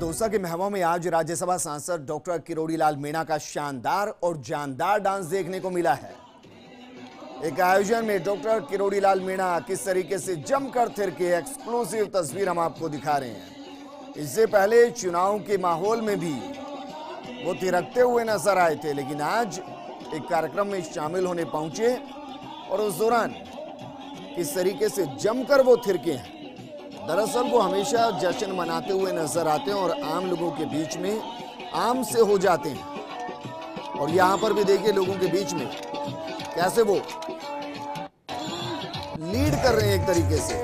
दौसा के महवा में आज राज्यसभा सांसद डॉक्टर किरोड़ी लाल मीणा का शानदार और जानदार डांस देखने को मिला है। एक आयोजन में डॉक्टर किरोड़ी लाल मीणा किस तरीके से जमकर थिरके एक्सक्लूसिव तस्वीर हम आपको दिखा रहे हैं। इससे पहले चुनाव के माहौल में भी वो थिरकते हुए नज़र आए थे, लेकिन आज एक कार्यक्रम में शामिल होने पहुँचे और उस दौरान किस तरीके से जमकर वो थिरके हैं। दरअसल वो हमेशा जश्न मनाते हुए नज़र आते हैं और आम लोगों के बीच में आम से हो जाते हैं। और यहाँ पर भी देखिए लोगों के बीच में, कैसे वो लीड कर रहे हैं एक तरीके से,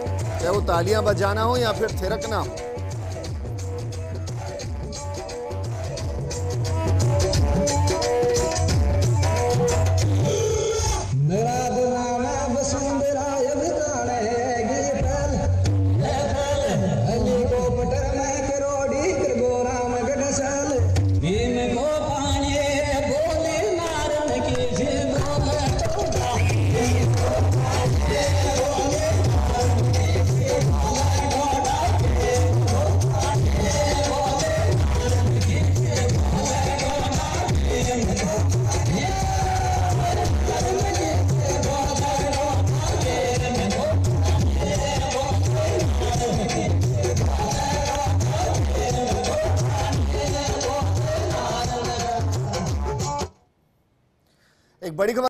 चाहे वो तालियाँ बजाना हो या फिर थिरकना हो। एक बड़ी खबर